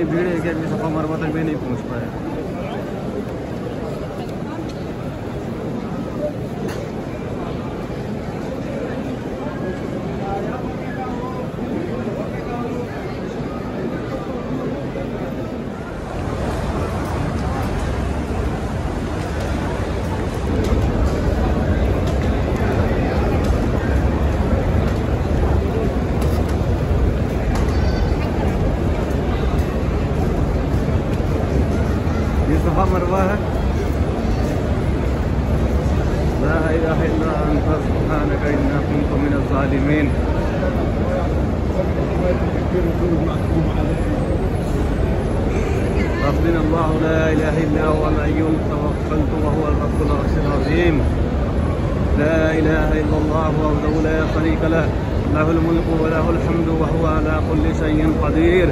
इतनी भीड़ है कि अभी सफ़ा मरवा तक भी नहीं पहुँच पाया। خمر ظهر لا إله إلا أنت سبحانك إنا كنت من الظالمين. ربنا الله لا إله إلا هو العي توكلت وهو الرب العرش العظيم. لا إله إلا الله وحده لا شريك له له الملك وله الحمد وهو على كل شيء قدير.